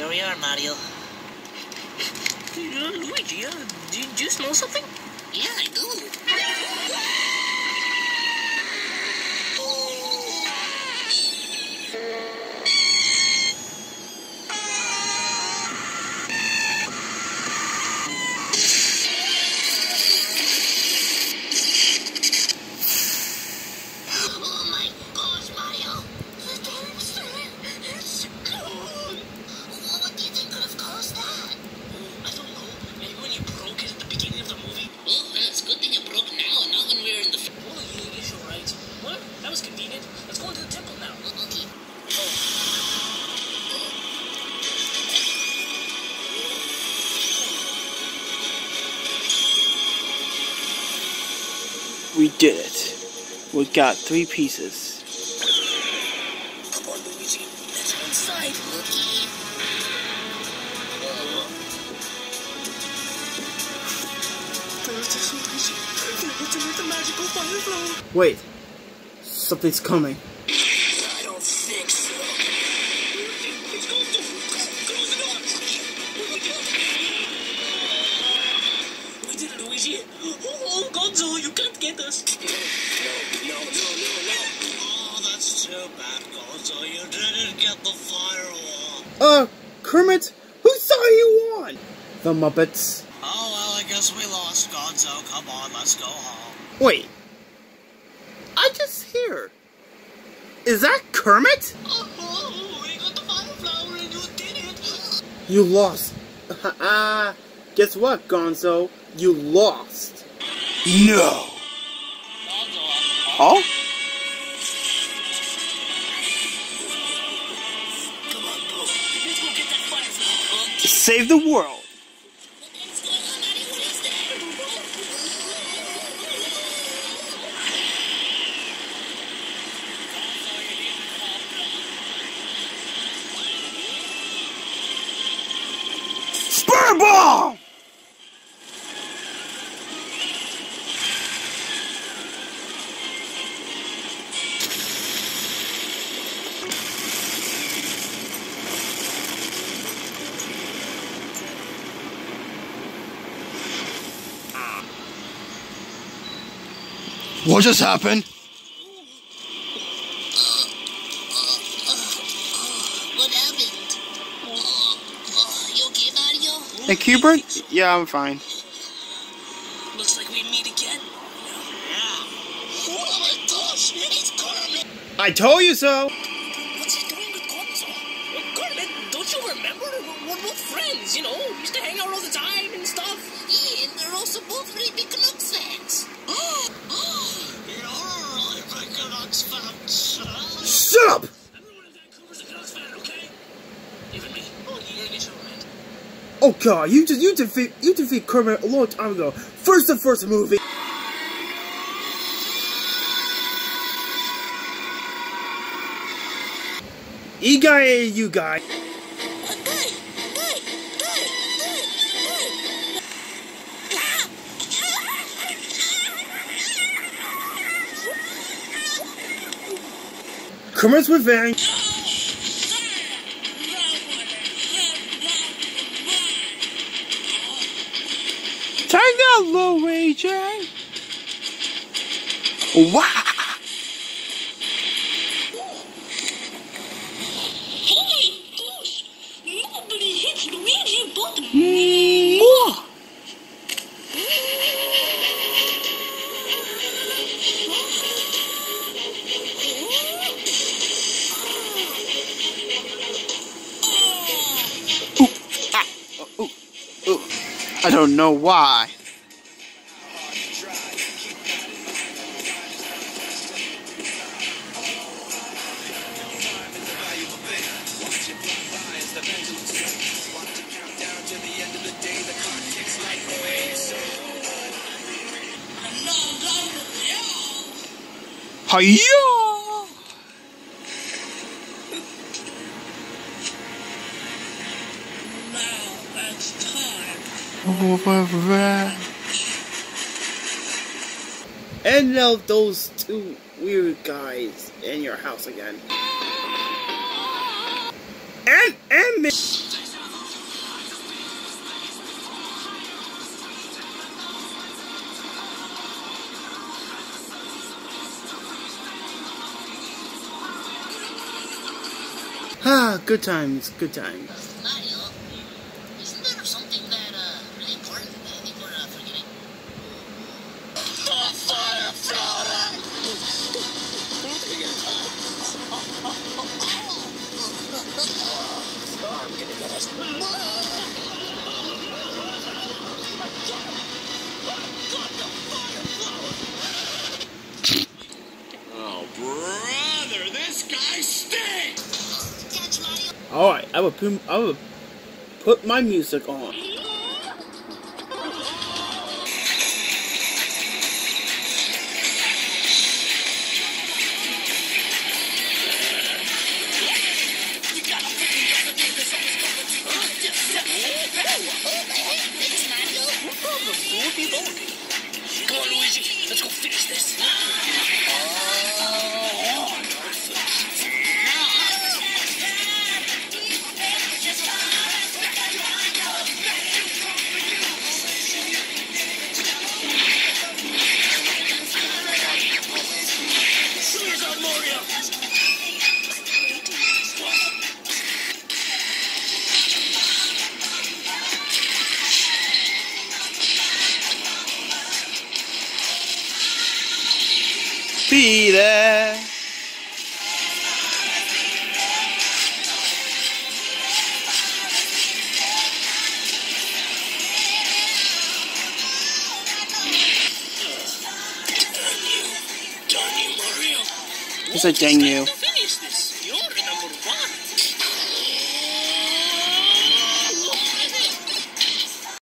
Here we are, Mario. Luigi, uh, do, do you smell something? Yeah, I do. We did it. We got three pieces. Luigi. Let's go inside. Luigi. It's another magical fireflower. Wait. Something's coming. I don't think so. It's going to close the door. We did it, Luigi. Oh, Gonzo, you can't get us. No, no, no, no, no. Oh, that's too bad, Gonzo. You didn't get the firewall. Uh, Kermit, who saw you on? The Muppets. Oh, well, I guess we lost, Gonzo. Come on, let's go home. Wait. I just hear. Is that Kermit? Oh, we got the fireflower and you did it. You lost. Ah, guess what, Gonzo? You lost. No. Fireflower. Save the world. What's going on, Eddie? What is that? Spur ball! What just happened? What happened? You okay, Mario? Hey, Qbert? Yeah, I'm fine. Looks like we meet again. Oh my gosh, it's Kermit! I told you so! What's he doing with Gonzo? Well, Kermit, don't you remember? We're, we're both friends, you know? We used to hang out all the time and stuff. Yeah, and they're also both really big Oh god, you just you defeat you defeat Kermit a long time ago. First the first movie. E guy, you guy. Kermit's revenge. Low, Ray J. Wow. I don't know why. Hiya! And now those two weird guys in your house again. And and me. Ah, good times, good times. Oh, brother, this guy stinks! Alright, I will put my music on. this. be there. A dang you.